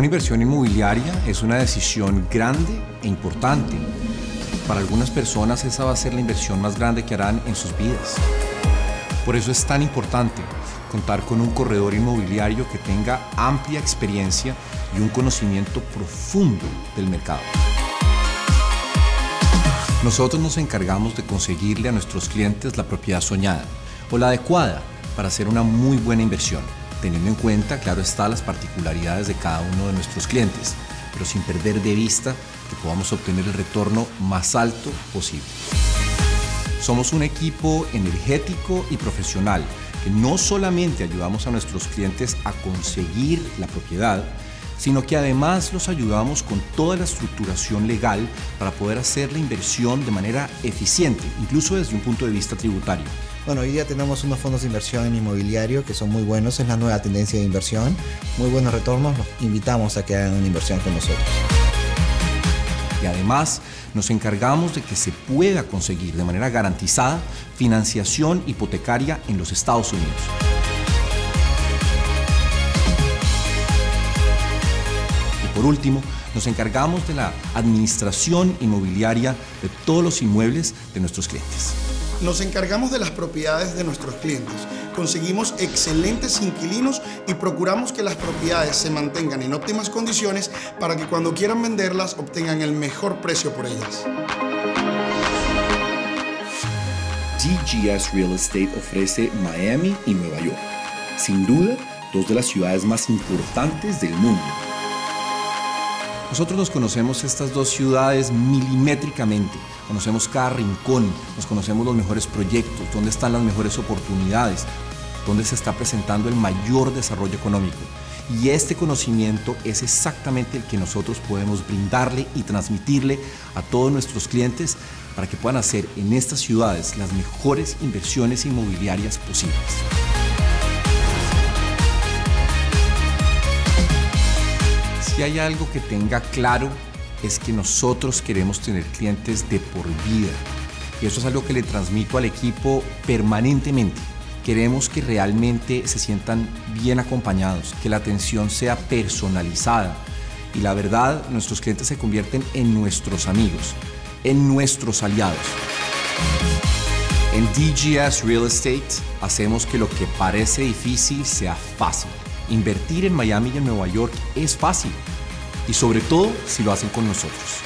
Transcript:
inversión inmobiliaria es una decisión grande e importante. Para algunas personas esa va a ser la inversión más grande que harán en sus vidas. Por eso es tan importante contar con un corredor inmobiliario que tenga amplia experiencia y un conocimiento profundo del mercado. Nosotros nos encargamos de conseguirle a nuestros clientes la propiedad soñada o la adecuada para hacer una muy buena inversión, teniendo en cuenta, claro está, las particularidades de cada uno de nuestros clientes, pero sin perder de vista que podamos obtener el retorno más alto posible. Somos un equipo energético y profesional que no solamente ayudamos a nuestros clientes a conseguir la propiedad, sino que además los ayudamos con toda la estructuración legal para poder hacer la inversión de manera eficiente, incluso desde un punto de vista tributario. Bueno, hoy día tenemos unos fondos de inversión en inmobiliario que son muy buenos, es la nueva tendencia de inversión, muy buenos retornos, los invitamos a que hagan una inversión con nosotros. Y además nos encargamos de que se pueda conseguir de manera garantizada financiación hipotecaria en los Estados Unidos. Y por último, nos encargamos de la administración inmobiliaria de todos los inmuebles de nuestros clientes. Nos encargamos de las propiedades de nuestros clientes, conseguimos excelentes inquilinos y procuramos que las propiedades se mantengan en óptimas condiciones para que cuando quieran venderlas obtengan el mejor precio por ellas. DGS Real Estate ofrece Miami y Nueva York. Sin duda, dos de las ciudades más importantes del mundo. Nosotros nos conocemos estas dos ciudades milimétricamente, conocemos cada rincón, nos conocemos los mejores proyectos, dónde están las mejores oportunidades, dónde se está presentando el mayor desarrollo económico. Y este conocimiento es exactamente el que nosotros podemos brindarle y transmitirle a todos nuestros clientes para que puedan hacer en estas ciudades las mejores inversiones inmobiliarias posibles. Hay algo que tenga claro es que nosotros queremos tener clientes de por vida. Y eso es algo que le transmito al equipo permanentemente. Queremos que realmente se sientan bien acompañados, que la atención sea personalizada. Y la verdad, nuestros clientes se convierten en nuestros amigos, en nuestros aliados. En DGS Real Estate hacemos que lo que parece difícil sea fácil. Invertir en Miami y en Nueva York es fácil y sobre todo si lo hacen con nosotros.